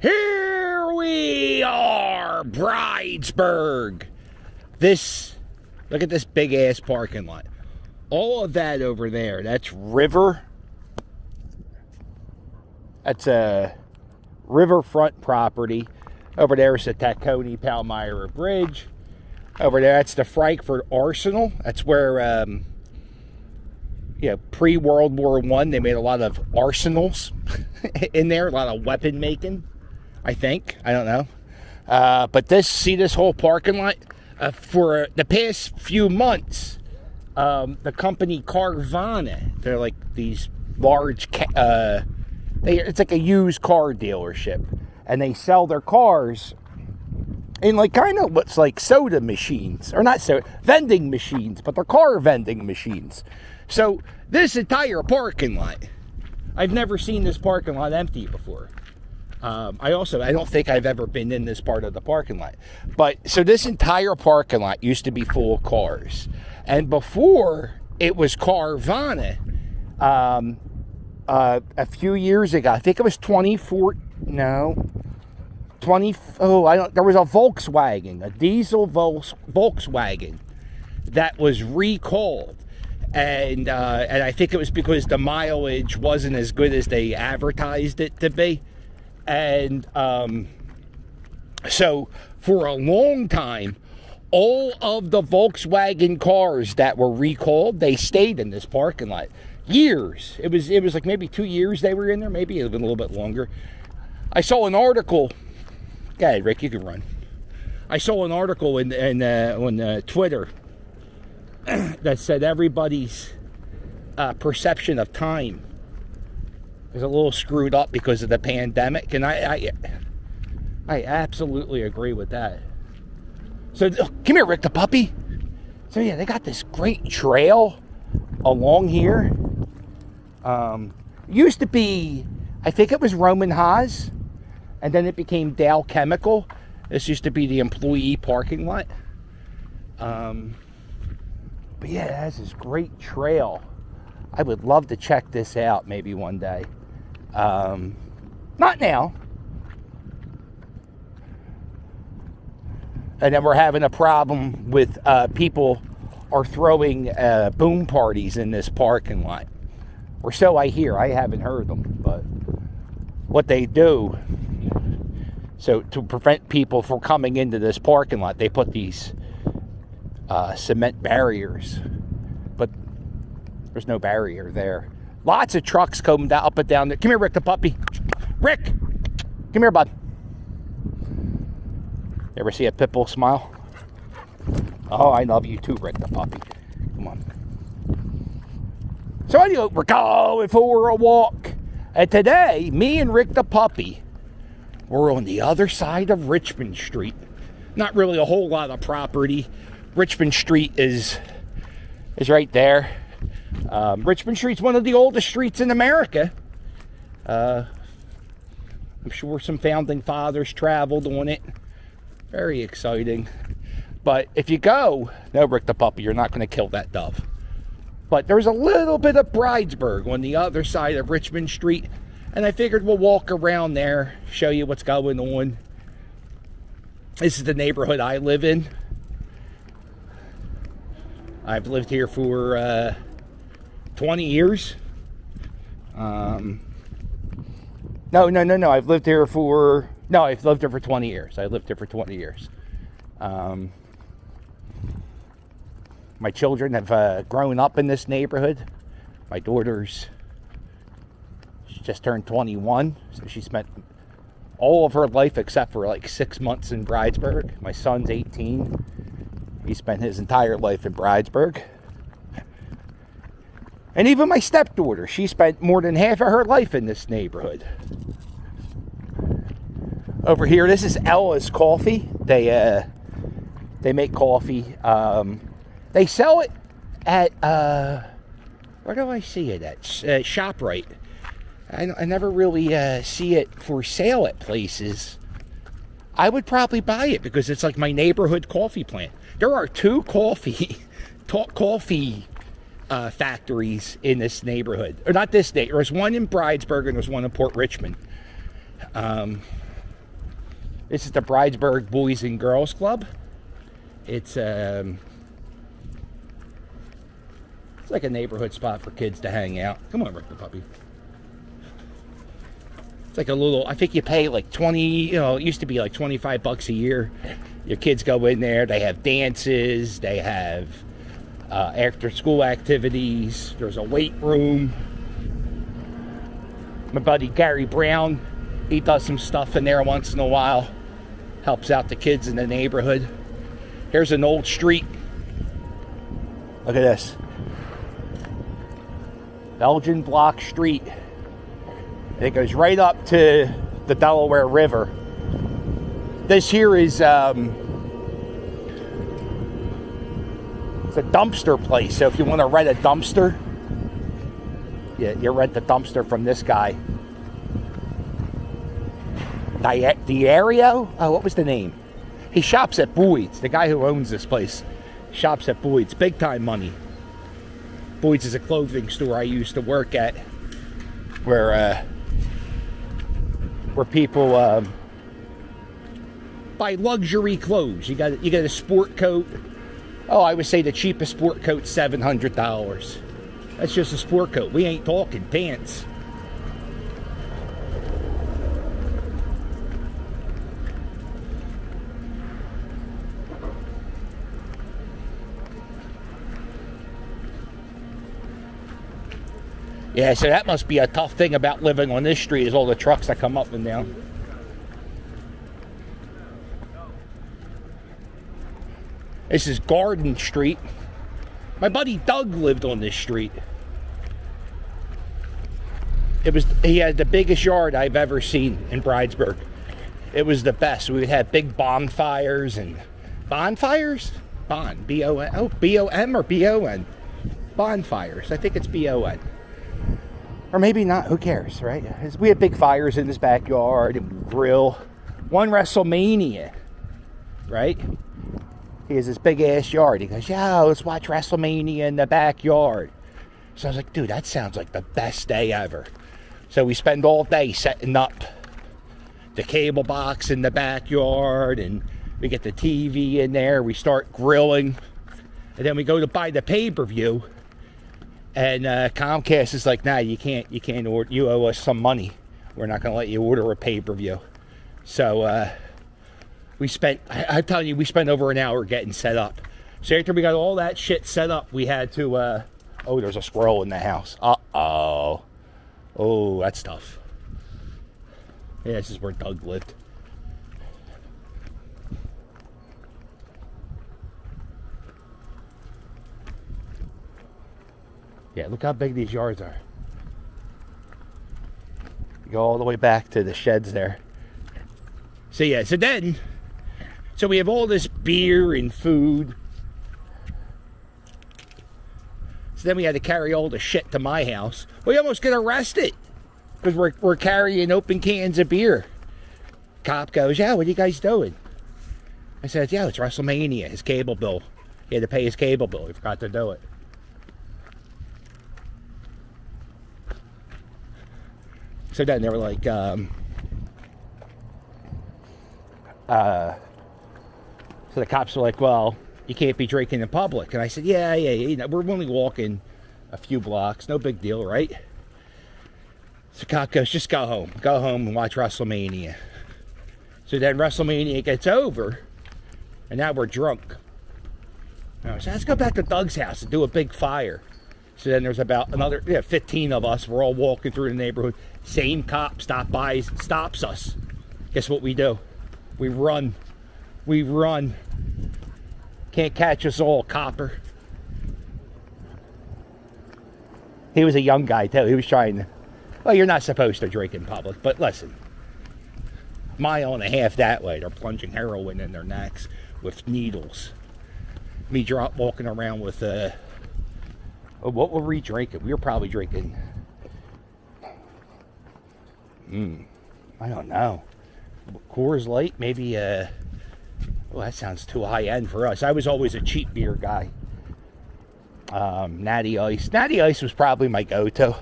Here we are, Bridesburg. This, look at this big ass parking lot. All of that over there, that's River. That's a riverfront property. Over there is the Tacony Palmyra Bridge. Over there, that's the Frankford Arsenal. That's where, um, you know, pre World War One, they made a lot of arsenals in there, a lot of weapon making. I think. I don't know. Uh, but this, see this whole parking lot? Uh, for the past few months, um, the company Carvana, they're like these large, uh, they, it's like a used car dealership. And they sell their cars in like kind of what's like soda machines, or not so vending machines, but they're car vending machines. So this entire parking lot, I've never seen this parking lot empty before. Um, I also, I don't think I've ever been in this part of the parking lot. But so this entire parking lot used to be full of cars. And before it was Carvana, um, uh, a few years ago, I think it was 24, no, 20, oh, I don't, there was a Volkswagen, a diesel Volkswagen that was recalled. And, uh, and I think it was because the mileage wasn't as good as they advertised it to be. And um, so for a long time, all of the Volkswagen cars that were recalled, they stayed in this parking lot. Years. It was it was like maybe two years they were in there, maybe even a little bit longer. I saw an article. Ahead, Rick, you can run. I saw an article in, in uh, on uh, Twitter that said everybody's uh, perception of time is a little screwed up because of the pandemic, and I, I, I absolutely agree with that. So oh, come here, Rick the puppy. So yeah, they got this great trail along here. Um, used to be, I think it was Rohm and Haas, and then it became Dow Chemical. This used to be the employee parking lot. Um, but yeah, it has this great trail. I would love to check this out maybe one day. Um, not now. And then we're having a problem with uh, people are throwing uh, boom parties in this parking lot. Or so I hear. I haven't heard them, but what they do, so to prevent people from coming into this parking lot, they put these uh, cement barriers. But there's no barrier there. Lots of trucks coming down, up and down there. Come here, Rick the puppy. Rick, come here, bud. Ever see a pit bull smile? Oh, I love you too, Rick the puppy. Come on. So anyway, we're going for a walk. And today, me and Rick the puppy, we're on the other side of Richmond Street. Not really a whole lot of property. Richmond Street is is right there. Um, Richmond Street's one of the oldest streets in America. Uh, I'm sure some founding fathers traveled on it. Very exciting. But if you go, no, Rick the puppy, you're not going to kill that dove. But there's a little bit of Bridesburg on the other side of Richmond Street. And I figured we'll walk around there, show you what's going on. This is the neighborhood I live in. I've lived here for uh, 20 years. Um, no, no, no, no. I've lived here for, no, I've lived here for 20 years. I lived here for 20 years. Um, my children have uh, grown up in this neighborhood. My daughter's she just turned 21, so she spent all of her life except for like six months in Bridesburg. My son's 18. He spent his entire life in Bridesburg. And even my stepdaughter, she spent more than half of her life in this neighborhood. Over here, this is Ellis Coffee. They uh, they make coffee. Um, they sell it at uh, where do I see it at? Uh, Shoprite. I, I never really uh, see it for sale at places. I would probably buy it because it's like my neighborhood coffee plant. There are two coffee, coffee uh, factories in this neighborhood. Or not this day. There's one in Bridesburg and there's one in Port Richmond. Um, This is the Bridesburg Boys and Girls Club. It's um, it's like a neighborhood spot for kids to hang out. Come on, Rick the puppy. It's like a little. I think you pay like twenty. You know, it used to be like twenty-five bucks a year. Your kids go in there. They have dances. They have uh, after-school activities. There's a weight room. My buddy Gary Brown, he does some stuff in there once in a while. Helps out the kids in the neighborhood. Here's an old street. Look at this. Belgian Block Street. It goes right up to the Delaware River. This here is um, a dumpster place. So if you want to rent a dumpster, yeah, you rent the dumpster from this guy. Di- Diario? Oh, what was the name? He shops at Boyd's. The guy who owns this place shops at Boyd's. Big time money. Boyd's is a clothing store I used to work at, where uh, where people um, buy luxury clothes. You got you got a sport coat. Oh, I would say the cheapest sport coat seven hundred dollars. That's just a sport coat. We ain't talking pants. Yeah, so that must be a tough thing about living on this street is all the trucks that come up and down. This is Garden Street. My buddy Doug lived on this street. It was he had the biggest yard I've ever seen in Bridesburg. It was the best. We would have big bonfires and bonfires? Bon B O N oh B O M or B O N. Bonfires. I think it's B O N. Or maybe not, who cares, right? We had big fires in his backyard and grill. One WrestleMania, right? He has this big ass yard. He goes, Yeah, let's watch WrestleMania in the backyard. So I was like, Dude, that sounds like the best day ever. So we spend all day setting up the cable box in the backyard and we get the TV in there. We start grilling. And then we go to buy the pay per view and uh, Comcast is like, nah, you can't, you can't order. You owe us some money. We're not going to let you order a pay per view. So uh, we spent. I, am telling you, we spent over an hour getting set up. So after we got all that shit set up, we had to. Uh, oh, there's a squirrel in the house. Uh oh. Oh, that's tough. Yeah, this is where Doug lived. Yeah, look how big these yards are. You go all the way back to the sheds there. So yeah, so then, so we have all this beer and food. So then we had to carry all the shit to my house. We almost get arrested because we're, we're carrying open cans of beer. Cop goes, yeah, what are you guys doing? I said, yeah, it's WrestleMania, his cable bill. He had to pay his cable bill. He forgot to do it. So then they were like, um, uh, so the cops were like, well, you can't be drinking in public. And I said, yeah, yeah, yeah. We're only walking a few blocks. No big deal, right? So cop goes, just go home. Go home and watch WrestleMania. So then WrestleMania gets over, and now we're drunk. So let's go back to Doug's house and do a big fire. So then there's about another yeah, 15 of us. We're all walking through the neighborhood. Same cop stop by, stops us. Guess what we do? We run. We run. Can't catch us all, copper. He was a young guy too. He was trying to. Well, you're not supposed to drink in public, but listen. Mile and a half that way, they're plunging heroin in their necks with needles. Me drop walking around with uh, what were we drinking? We were probably drinking. Hmm. I don't know. Coors Light, maybe. Uh, well, that sounds too high end for us. I was always a cheap beer guy. Um, Natty Ice. Natty Ice was probably my go-to.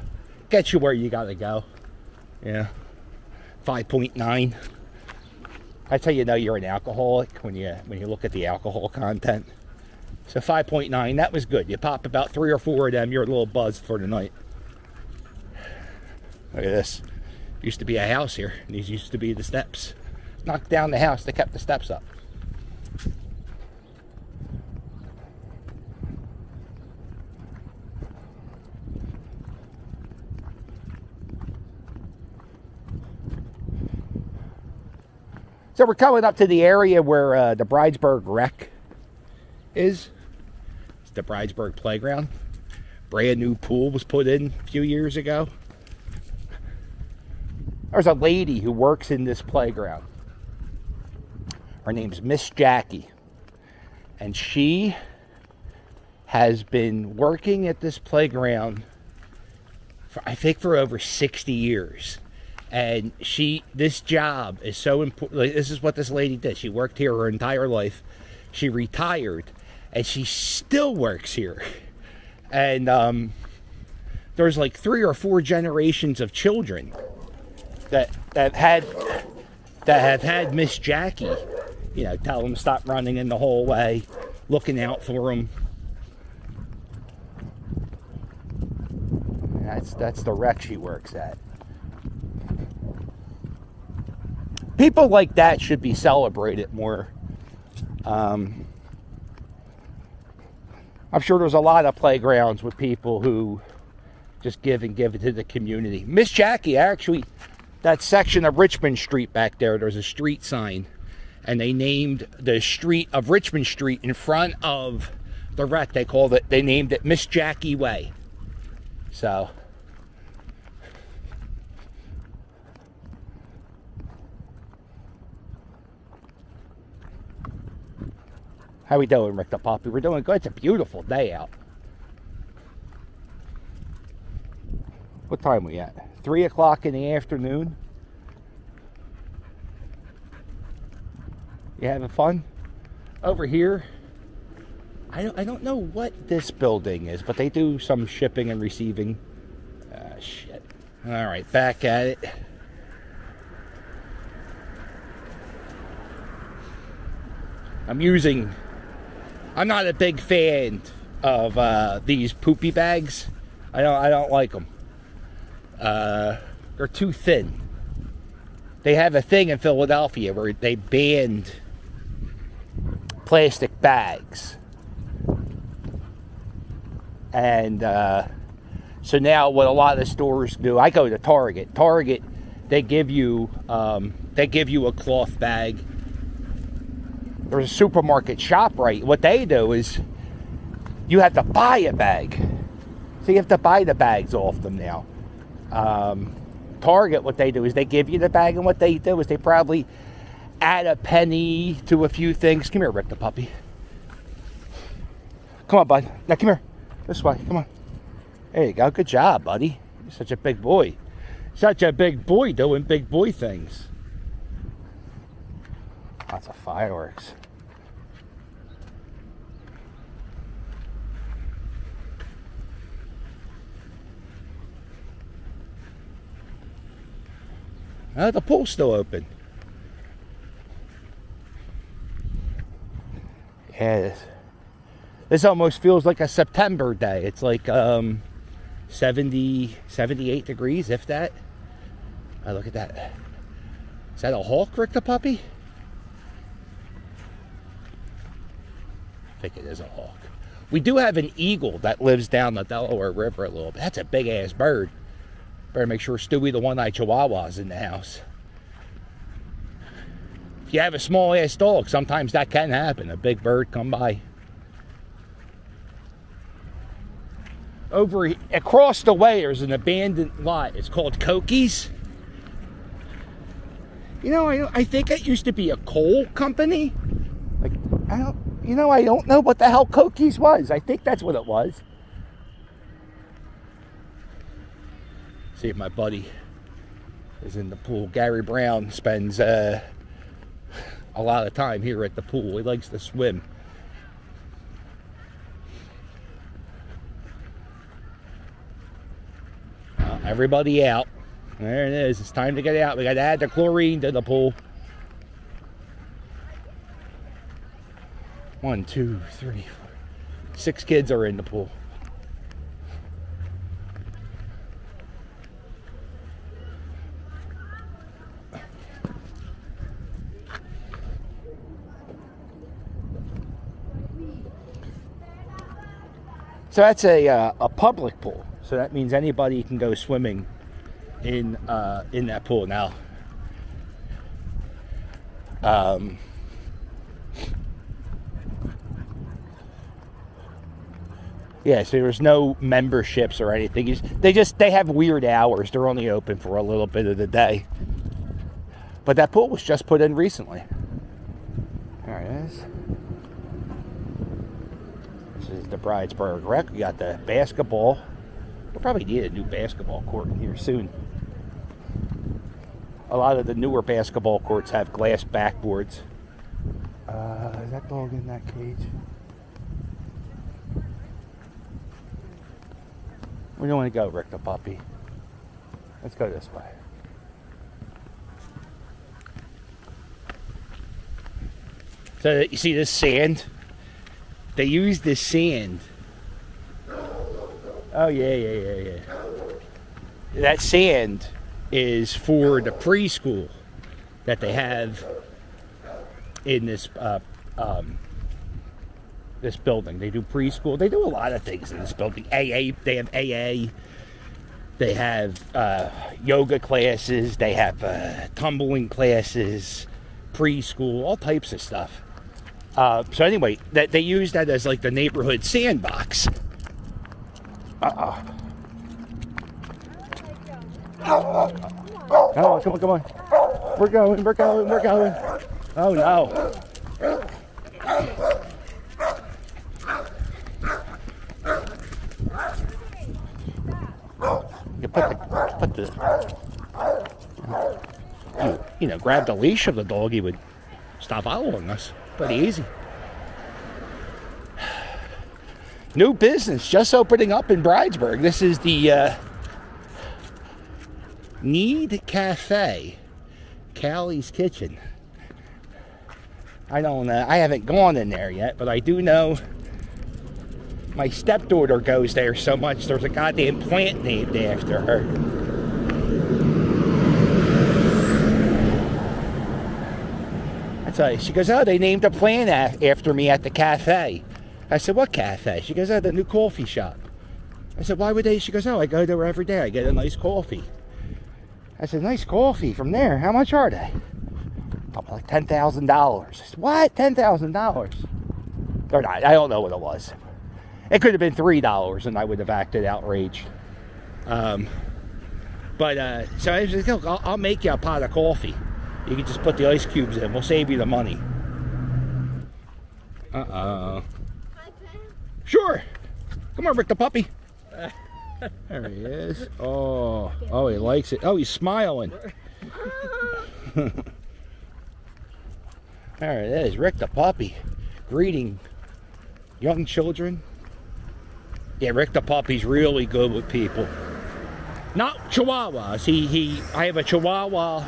Gets you where you gotta go. Yeah. 5.9. That's how you know you're an alcoholic when you when you look at the alcohol content. So 5.9, that was good. You pop about three or four of them, you're a little buzzed for the night. Look at this. Used to be a house here. These used to be the steps. Knocked down the house, they kept the steps up. So we're coming up to the area where uh, the Bridesburg Rec is. It's the Bridesburg Playground. Brand new pool was put in a few years ago. There's a lady who works in this playground. Her name's Miss Jackie. And she has been working at this playground for, I think, for over 60 years. And she this job is so important this is what this lady did. She worked here her entire life. She retired and she still works here. And um, there's like three or four generations of children that that had that have had miss jackie you know tell them stop running in the hallway looking out for them that's that's the rec she works at people like that should be celebrated more. Um, I'm sure there's a lot of playgrounds with people who just give and give it to the community. Miss Jackie, actually, that section of Richmond Street back there, there's a street sign, and they named the street of Richmond Street in front of the rec. They called it, they named it Miss Jackie Way. So, How we doing, Rick the Puppy? We're doing good. It's a beautiful day out. What time we at? Three o'clock in the afternoon. You having fun? Over here, I don't, I don't know what this building is, but they do some shipping and receiving. Ah, shit. All right, back at it. I'm using I'm not a big fan of uh, these poopy bags. I don't. I don't like them. Uh, they're too thin. They have a thing in Philadelphia where they banned plastic bags, and uh, so now what a lot of the stores do. I go to Target. Target, they give you um, they give you a cloth bag there's a supermarket shop, right? What they do is you have to buy a bag. So you have to buy the bags off them now. Um, Target, what they do is they give you the bag, and what they do is they probably add a penny to a few things. Come here, Rick the puppy. Come on, bud. Now come here. This way. Come on. There you go. Good job, buddy. You're such a big boy. Such a big boy doing big boy things. Lots of fireworks. Uh, the pool's still open. Yeah, this, almost feels like a September day. It's like um, 70, 78 degrees, if that. Oh, look at that. Is that a hawk, Rick the puppy? I think it is a hawk. We do have an eagle that lives down the Delaware River a little bit. That's a big ass bird. Better make sure Stewie the one-eyed chihuahua's in the house. If you have a small ass dog, sometimes that can happen. A big bird come by. Over across the way, there's an abandoned lot. It's called Cokies. You know, I, I think it used to be a coal company. Like, I don't, you know, I don't know what the hell Cokies was. I think that's what it was. See if my buddy is in the pool. Gary Brown spends uh, a lot of time here at the pool. He likes to swim. Uh, everybody out. There it is. It's time to get out. We got to add the chlorine to the pool. One, two, three, four. Six kids are in the pool. So that's a, uh, a public pool. So that means anybody can go swimming in uh, in that pool now. Um, yeah, so there's no memberships or anything. They just they have weird hours. They're only open for a little bit of the day. But that pool was just put in recently. There it is. Is the Bridesburg Rec. We got the basketball. We'll probably need a new basketball court in here soon. A lot of the newer basketball courts have glass backboards. Uh, is that dog in that cage? Where do you want to go, Rick the puppy? Let's go this way. So you see this sand? They use this sand. Oh yeah, yeah, yeah, yeah. That sand is for the preschool that they have in this uh, um, this building. They do preschool. They do a lot of things in this building. AA. They have AA. They have uh, yoga classes. They have uh, tumbling classes, preschool, all types of stuff. Uh, so anyway, that they use that as like the neighborhood sandbox. Uh oh. Come on, come on, come on. We're going, we're going, we're going. Oh no. You put the, put the, you, you know, grab the leash of the dog, he would stop following us. Pretty easy. New business just opening up in Bridesburg. This is the uh, Need Cafe, Callie's Kitchen. I don't know. I haven't gone in there yet, but I do know my stepdaughter goes there so much there's a goddamn plant named after her. She goes, oh, they named a plant after me at the cafe. I said, what cafe? She goes, oh, the new coffee shop. I said, why would they? She goes, oh, I go there every day. I get a nice coffee. I said, nice coffee from there. How much are they? Probably like $10,000. I said, what? $10,000? Or not. I don't know what it was. It could have been $3 and I would have acted outraged. Um, but, uh, so I was like, I'll, I'll make you a pot of coffee. You can just put the ice cubes in. We'll save you the money. Uh-oh. Sure. Come on, Rick the puppy. There he is. Oh, oh, he likes it. Oh, he's smiling. All right, that is Rick the puppy, greeting young children. Yeah, Rick the puppy's really good with people. Not Chihuahuas. He he. I have a Chihuahua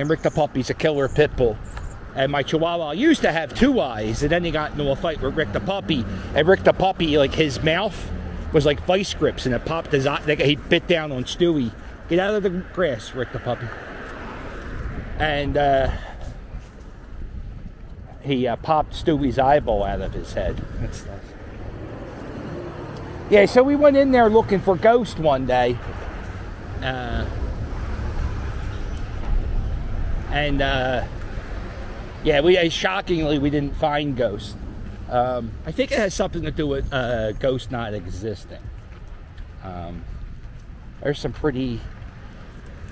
and Rick the Puppy's a killer pit bull. And my Chihuahua used to have two eyes, and then he got into a fight with Rick the Puppy. And Rick the Puppy, like his mouth was like vice grips, and it popped his eye. Like he bit down on Stewie. Get out of the grass, Rick the Puppy. And uh, he uh, popped Stewie's eyeball out of his head. That's nice. Yeah, so we went in there looking for Ghost one day. Uh, and uh, yeah, we uh, shockingly we didn't find Ghost. Um, I think it has something to do with uh, Ghost not existing. Um, there's some pretty.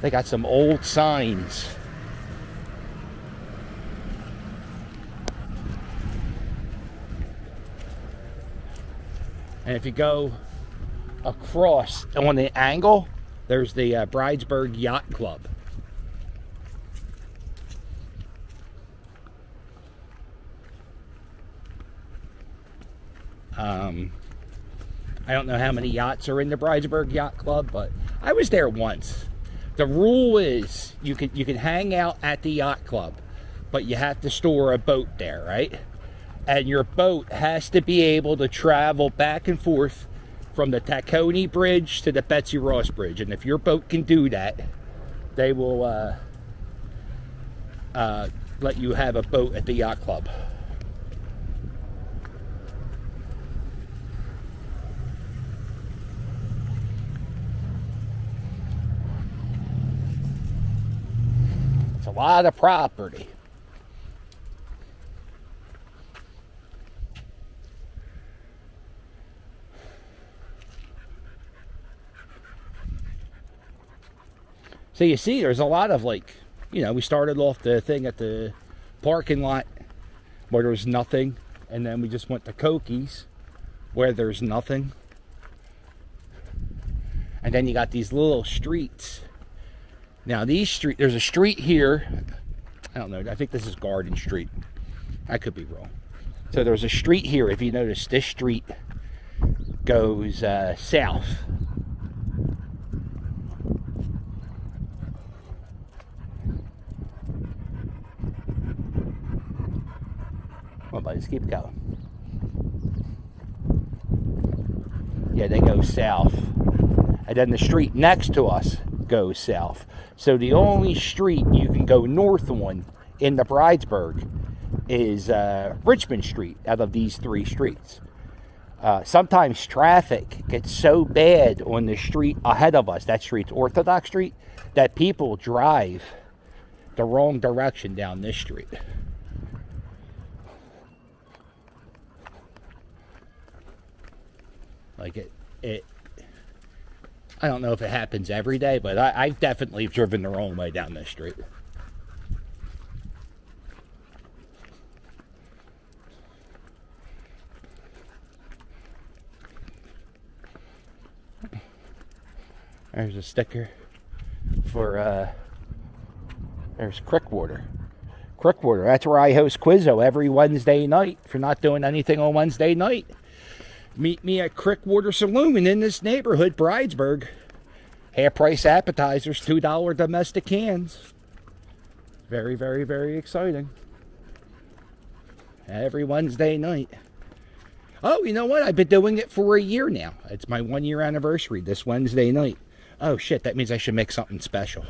They got some old signs. And if you go across on the angle, there's the uh, Bridesburg Yacht Club. Um, I don't know how many yachts are in the Bridesburg Yacht Club, but I was there once. The rule is you can you can hang out at the yacht club, but you have to store a boat there, right? and your boat has to be able to travel back and forth from the Tacony Bridge to the Betsy Ross Bridge. And if your boat can do that, they will uh, uh, let you have a boat at the yacht club. Lot of property. So you see, there's a lot of like, you know, we started off the thing at the parking lot where there was nothing, and then we just went to Koki's where there's nothing. And then you got these little streets. Now these street, there's a street here. I don't know. I think this is Garden Street. I could be wrong. So there's a street here. If you notice, this street goes uh, south Well, buddies, keep going. Yeah, they go south. And then the street next to us goes south. So the only street you can go north on in the Bridesburg is uh, Richmond Street out of these three streets. Uh, sometimes traffic gets so bad on the street ahead of us, that street's Orthodox Street, that people drive the wrong direction down this street. Like it, it. I don't know if it happens every day, but I, I've definitely driven the wrong way down this street. There's a sticker for uh there's Crickwater. Crickwater. That's where I host Quizzo every Wednesday night for not doing anything on Wednesday night. Meet me at Crickwater Saloon in this neighborhood, Bridesburg. Half price appetizers, $2 domestic cans. Very, very, very exciting. Every Wednesday night. Oh, you know what? I've been doing it for a year now. It's my one year anniversary this Wednesday night. Oh shit, that means I should make something special.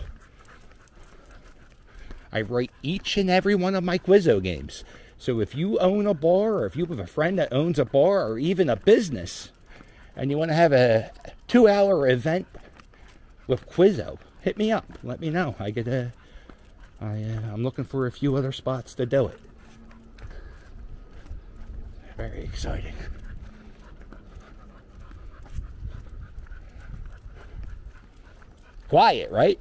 I write each and every one of my Quizzo games. So if you own a bar, or if you have a friend that owns a bar, or even a business, and you want to have a two-hour event with Quizzo, hit me up. Let me know. I get a. I, uh, I'm looking for a few other spots to do it. Very exciting. Quiet, right?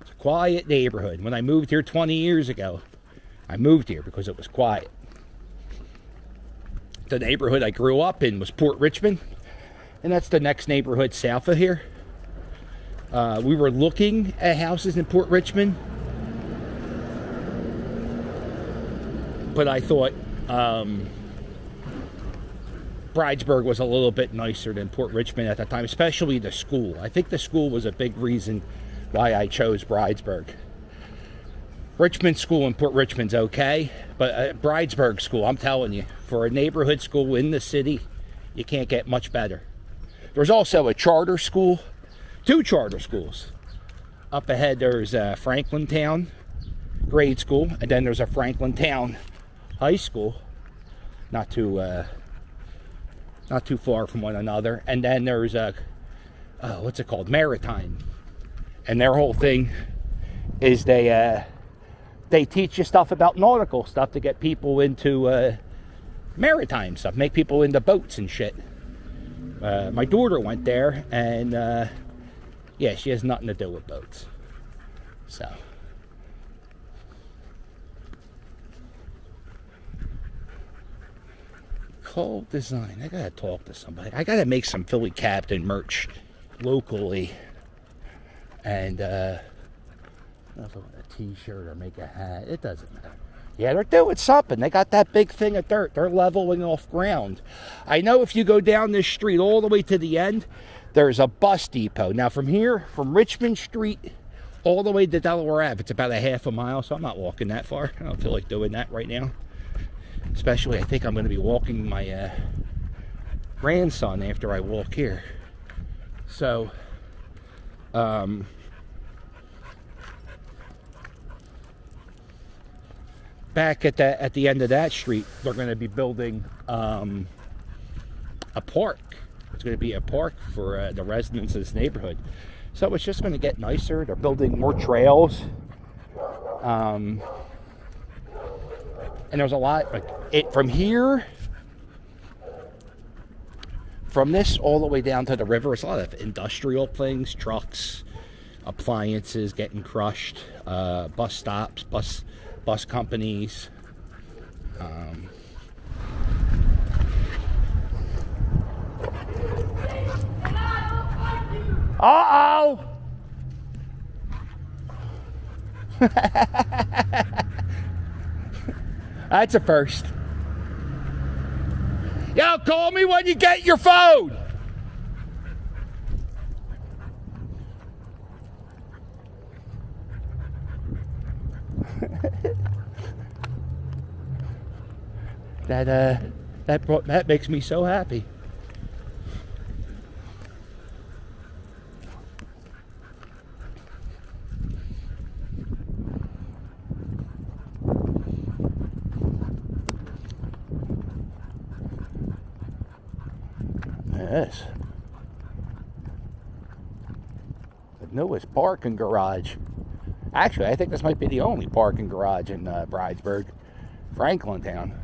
It's a quiet neighborhood. When I moved here 20 years ago, I moved here because it was quiet. The neighborhood I grew up in was Port Richmond, and that's the next neighborhood south of here. Uh, we were looking at houses in Port Richmond, but I thought um, Bridesburg was a little bit nicer than Port Richmond at the time, especially the school. I think the school was a big reason why I chose Bridesburg. Richmond School in Port Richmond's okay, but uh, Bridesburg School, I'm telling you, for a neighborhood school in the city, you can't get much better. There's also a charter school, two charter schools. Up ahead, there's uh, Franklin Towne grade school, and then there's a Franklin Towne high school, not too uh, not too far from one another. And then there's a uh, what's it called, Maritime, and their whole thing is they uh, they teach you stuff about nautical stuff to get people into uh, maritime stuff, make people into boats and shit. Uh, my daughter went there, and uh, yeah, she has nothing to do with boats. So. Cold design. I gotta talk to somebody. I gotta make some Philly Captain merch locally. And uh, A t-shirt or make a hat. It doesn't matter. Yeah, they're doing something. They got that big thing of dirt. They're leveling off ground. I know if you go down this street all the way to the end, there's a bus depot. Now from here, from Richmond Street all the way to Delaware Ave, it's about a half a mile, so I'm not walking that far. I don't feel like doing that right now. Especially, I think I'm going to be walking my uh, grandson after I walk here. So, um, back at that at the end of that street, they're going to be building um, a park. It's going to be a park for uh, the residents of this neighborhood. So it's just going to get nicer. They're building more trails. Um, and there's a lot like it from here from this all the way down to the river it's a lot of industrial things trucks appliances getting crushed uh, bus stops bus bus companies um, uh-oh That's a first. Yo, call me when you get your phone. that uh that brought, that makes me so happy. Yes. The newest parking garage. Actually, I think this might be the only parking garage in uh, Bridesburg, Franklin Towne.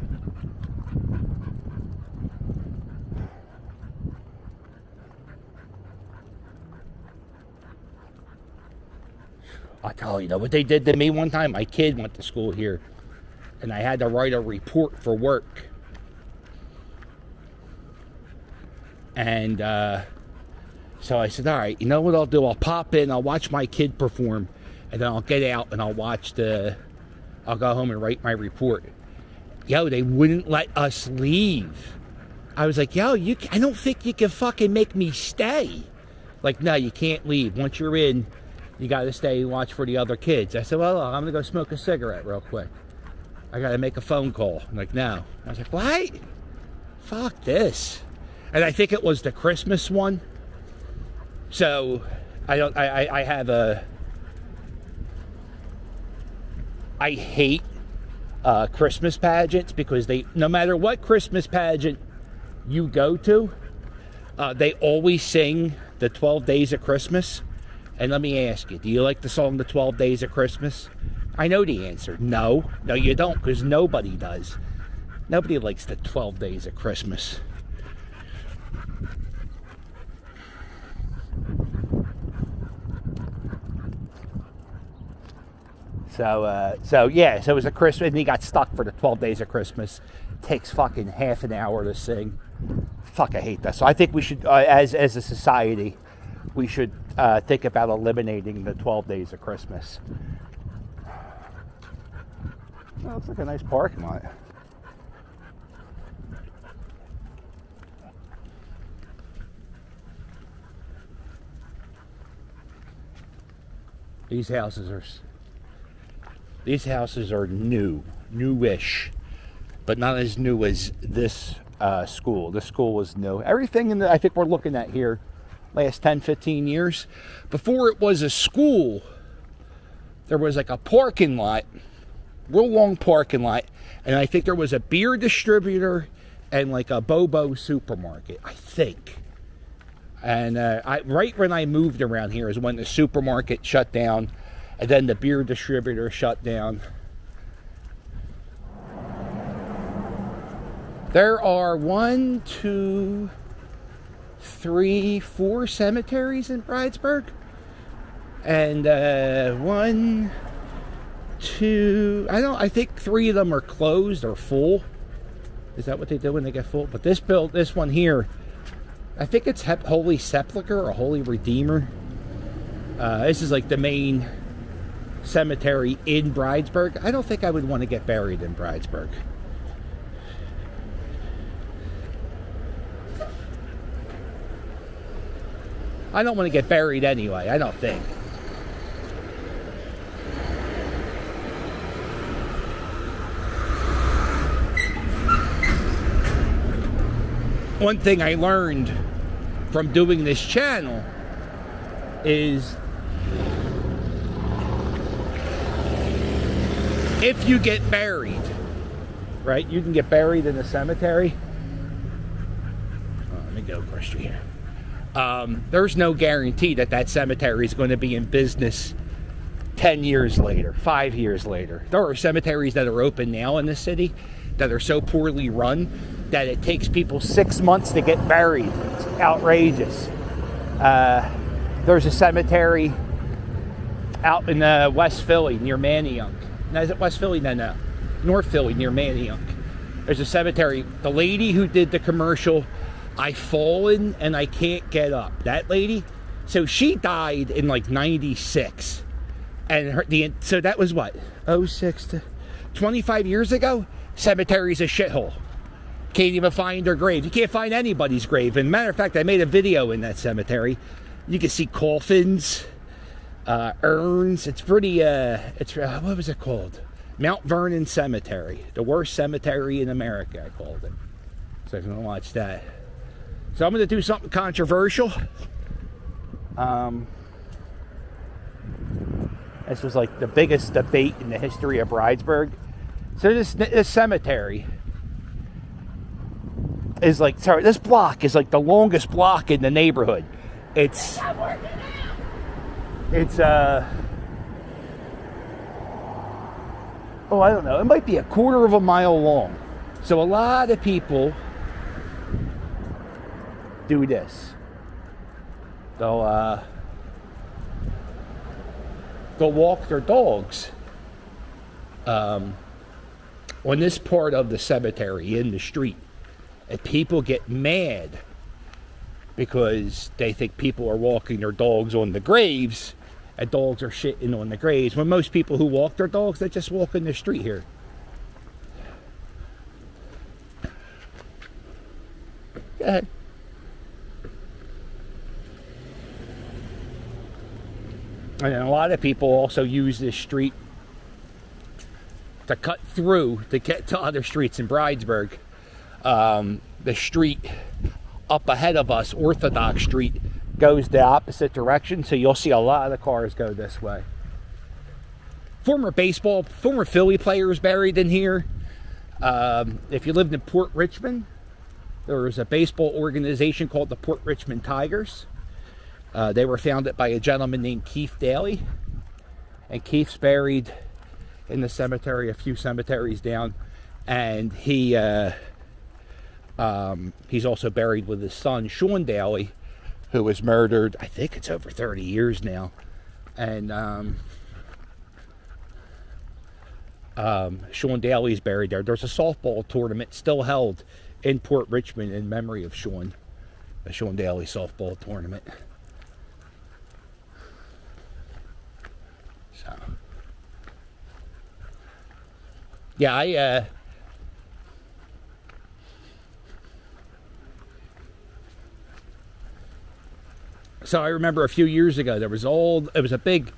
I tell you, know what they did to me one time? My kid went to school here, and I had to write a report for work And uh, so I said, all right, you know what I'll do? I'll pop in, I'll watch my kid perform, and then I'll get out and I'll watch the, I'll go home and write my report. Yo, they wouldn't let us leave. I was like, yo, you, I don't think you can fucking make me stay. Like, no, you can't leave. Once you're in, you got to stay and watch for the other kids. I said, well, I'm going to go smoke a cigarette real quick. I got to make a phone call. I'm like, no. I was like, what? Fuck this and I think it was the Christmas one. So I don't. I, I have a. I hate uh, Christmas pageants because they, no matter what Christmas pageant you go to, uh, they always sing the 12 Days of Christmas. And let me ask you, do you like the song The 12 Days of Christmas? I know the answer. No, no, you don't, because nobody does. Nobody likes the 12 Days of Christmas. So, uh, so yeah, so it was a Christmas, and he got stuck for the 12 days of Christmas. Takes fucking half an hour to sing. Fuck, I hate that. So I think we should, uh, as as a society, we should uh, think about eliminating the 12 days of Christmas. Oh, looks like a nice parking lot. These houses are these houses are new, newish, but not as new as this uh, school. This school was new. Everything in the, I think we're looking at here, last 10, 15 years. Before it was a school, there was like a parking lot, real long parking lot, and I think there was a beer distributor and like a Bobo supermarket, I think. And uh, I, right when I moved around here is when the supermarket shut down and then the beer distributor shut down. There are one, two, three, four cemeteries in Bridesburg. And uh, one, two, I don't, I think three of them are closed or full. Is that what they do when they get full? But this build, this one here, I think it's Holy Sepulchre or Holy Redeemer. Uh, this is like the main cemetery in Bridesburg. I don't think I would want to get buried in Bridesburg. I don't want to get buried anyway, I don't think. one thing I learned from doing this channel is if you get buried, right? You can get buried in a cemetery. Oh, let me go across here. Um, there's no guarantee that that cemetery is going to be in business 10 years later, five years later. There are cemeteries that are open now in the city that are so poorly run that it takes people six months to get buried. It's outrageous. Uh, there's a cemetery out in uh, West Philly near Manayunk. It West Philly? No, no. North Philly near Manayunk. There's a cemetery. The lady who did the commercial, I fallen and I can't get up. That lady, so she died in like 96. And her, the so that was what? 06 to 25 years ago? Cemetery's a shithole. Can't even find her grave. You can't find anybody's grave. And matter of fact, I made a video in that cemetery. You can see coffins, uh, urns. It's pretty, uh, it's, uh, what was it called? Mount Vernon Cemetery. The worst cemetery in America, I called it. So I'm to watch that. So I'm to do something controversial. Um, this was like the biggest debate in the history of Bridesburg. So this, this cemetery is like, sorry, this block is like the longest block in the neighborhood. It's, it's, uh, oh, I don't know. It might be a quarter of a mile long. So a lot of people do this. They'll, uh, they'll walk their dogs um, on this part of the cemetery in the street. And people get mad because they think people are walking their dogs on the graves and dogs are shitting on the graves. When most people who walk their dogs, they just walk in the street here. Go ahead. And a lot of people also use this street to cut through to get to other streets in Bridesburg. Um, the street up ahead of us, Orthodox Street, goes the opposite direction, so you'll see a lot of the cars go this way. Former baseball, former Philly players buried in here. Um, if you lived in Port Richmond, there was a baseball organization called the Port Richmond Tigers. Uh, they were founded by a gentleman named Keith Daly. And Keith's buried in the cemetery, a few cemeteries down. And he uh, um, he's also buried with his son, Sean Daly, who was murdered, I think it's over 30 years now. And um, um, Sean Daly's buried there. There's a softball tournament still held in Port Richmond in memory of Sean, the Sean Daly softball tournament. So, yeah, I uh, so I remember a few years ago there was old it was a big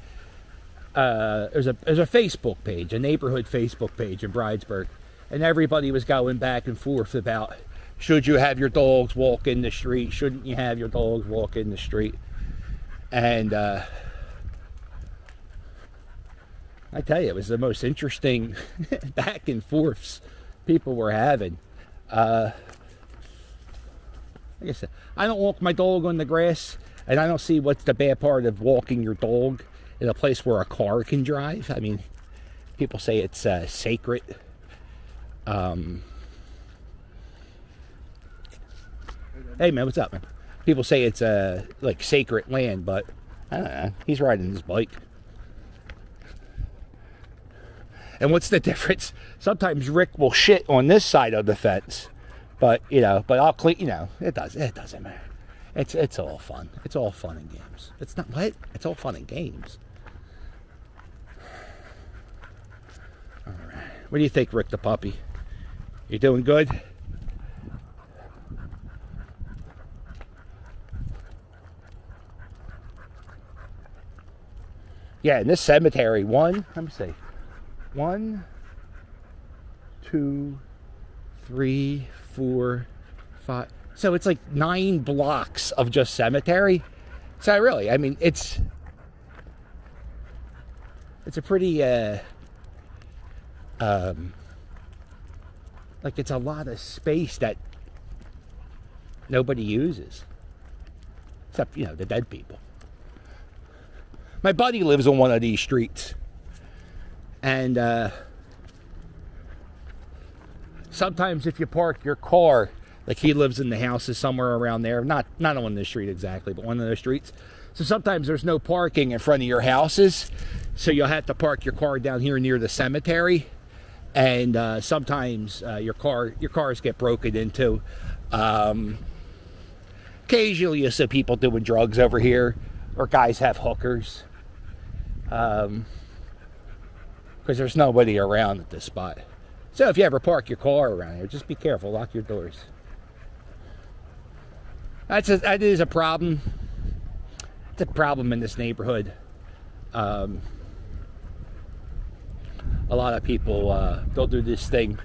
uh, was a was a Facebook page, a neighborhood Facebook page in Bridesburg, and everybody was going back and forth about should you have your dogs walk in the street, shouldn't you have your dogs walk in the street, and uh, I tell you, it was the most interesting back and forths people were having. Uh, like I said, I don't walk my dog on the grass, and I don't see what's the bad part of walking your dog in a place where a car can drive. I mean, people say it's uh, sacred. Um, hey man, what's up, man? People say it's uh, like sacred land, but I don't know. He's riding his bike. And what's the difference? Sometimes Rick will shit on this side of the fence, but you know, but I'll clean. You know, it does. It doesn't matter. It's it's all fun. It's all fun and games. It's not what? It's all fun and games. All right. What do you think, Rick the puppy? You doing good? Yeah, in this cemetery, one, let me see. One, two, three, four, five, So it's like nine blocks of just cemetery. So I really, I mean, it's it's a pretty uh, um, like it's a lot of space that nobody uses, except you know the dead people. My buddy lives on one of these streets, and uh, sometimes if you park your car, like he lives in the houses somewhere around there, not not on the street exactly, but one of those streets. So sometimes there's no parking in front of your houses, so you'll have to park your car down here near the cemetery and uh, sometimes uh, your car your cars get broken into. Um, occasionally, you see people doing drugs over here, or guys have hookers. Um, because there's nobody around at this spot. So if you ever park your car around here, just be careful. Lock your doors. That's a, that is a problem. It's a problem in this neighborhood. Um, a lot of people uh, they'll do this thing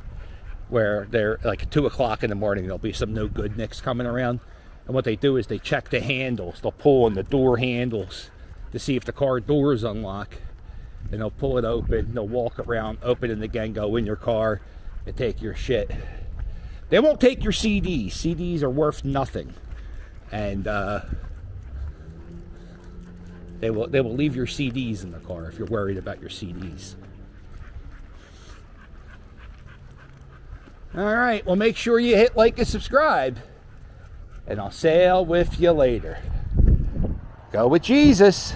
where they're like two o'clock in the morning there'll be some no good nicks coming around. And what they do is they check the handles. They'll pull on the door handles to see if the car doors unlock and they'll pull it open. They'll walk around open it again go in your car and take your shit. They won't take your CDs CDs are worth nothing and uh, they will they will leave your CDs in the car if you're worried about your CDs All right, well, make sure you hit like and subscribe, and I'll sail with you later. Go with Jesus.